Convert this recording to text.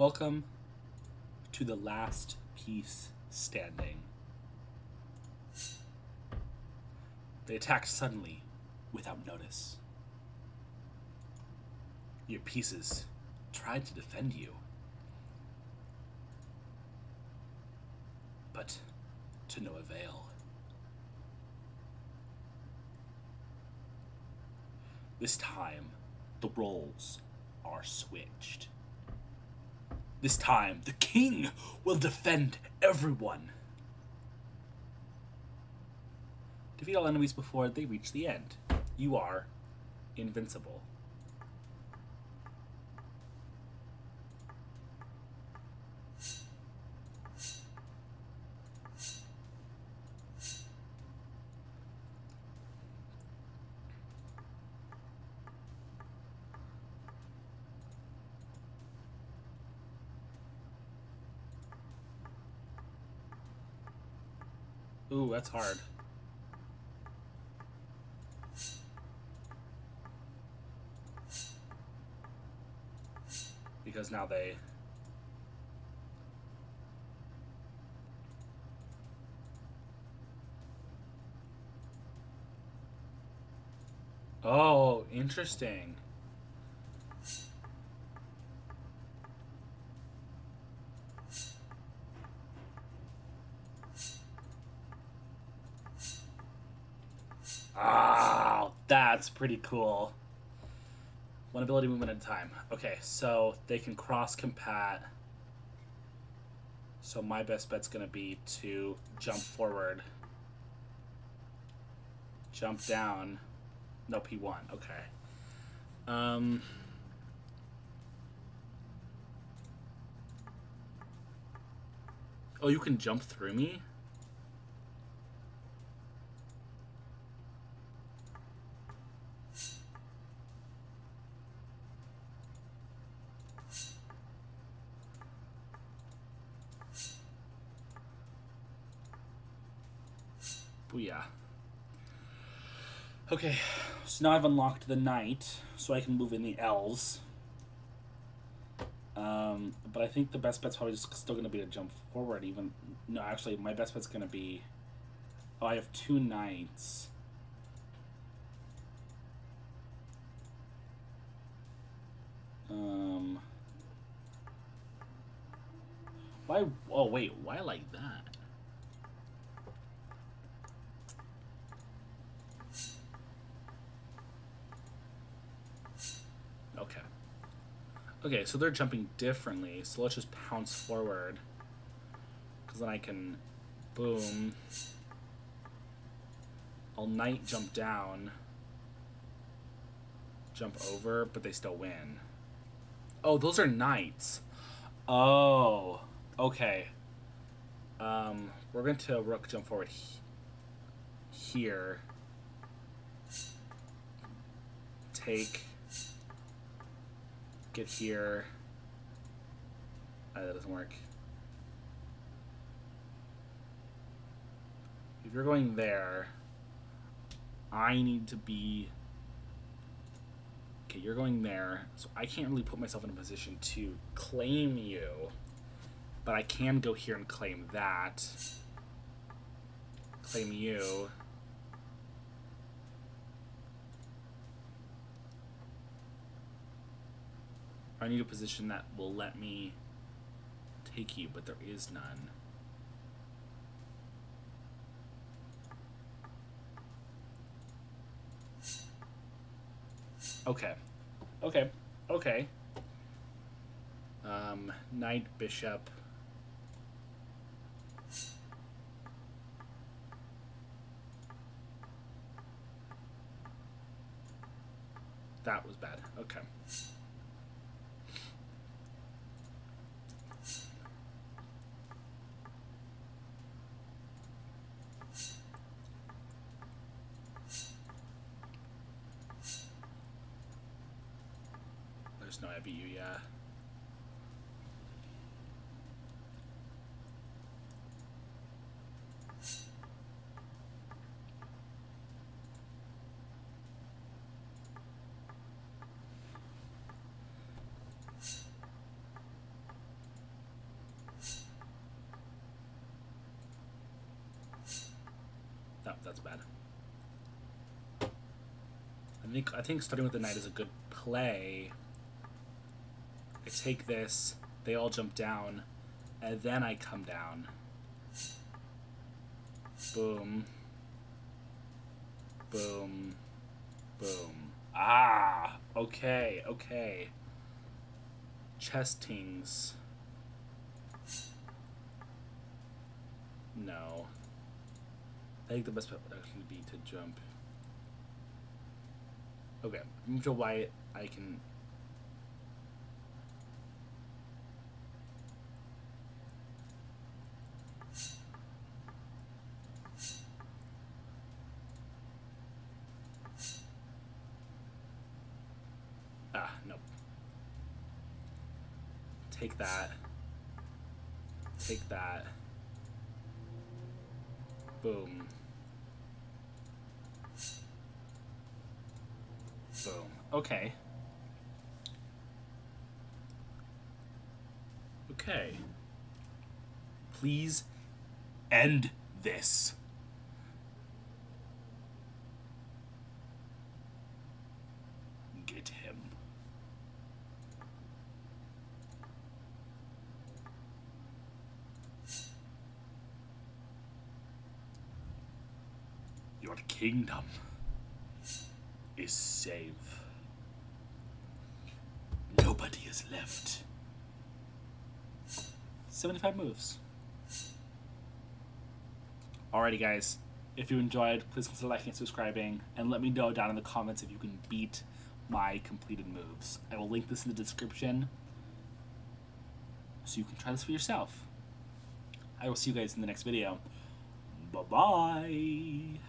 Welcome to the last piece standing. They attacked suddenly, without notice. Your pieces tried to defend you. But to no avail. This time, the roles are switched. This time, the king will defend everyone. Defeat all enemies before they reach the end. You are invincible. Ooh, that's hard. Because now they Oh, interesting. Ah, that's pretty cool. One ability movement at a time. Okay, so they can cross compat. So my best bet's gonna be to jump forward. Jump down. No, P1. Okay. Um... Oh, you can jump through me? Booyah. Okay, so now I've unlocked the knight, so I can move in the elves. Um, but I think the best bet's probably just still going to be to jump forward. Even no, actually, my best bet's going to be. Oh, I have two knights. Um. Why? Oh wait, why like that? Okay. Okay, so they're jumping differently, so let's just pounce forward. Because then I can... Boom. I'll knight jump down. Jump over, but they still win. Oh, those are knights. Oh, okay. Um, we're going to rook jump forward he here. Take get here. Uh, that doesn't work. If you're going there, I need to be... Okay, you're going there, so I can't really put myself in a position to claim you. But I can go here and claim that. Claim you. I need a position that will let me take you, but there is none. Okay. Okay. Okay. Um, knight, bishop. That was bad. Okay. No, I beat you, yeah. No, that's bad. I think I think starting with the knight is a good play. I take this, they all jump down, and then I come down. Boom. Boom. Boom. Ah! Okay, okay. Chess tings. No. I think the best bet would actually be to jump. Okay, move sure why I can. Ah, nope. Take that. Take that. Boom. Boom. Okay. Okay. Please end this. Get him. Your kingdom is safe. Nobody is left. 75 moves. Alrighty, guys. If you enjoyed, please consider liking and subscribing, and let me know down in the comments if you can beat my completed moves. I will link this in the description so you can try this for yourself. I will see you guys in the next video. Bye bye.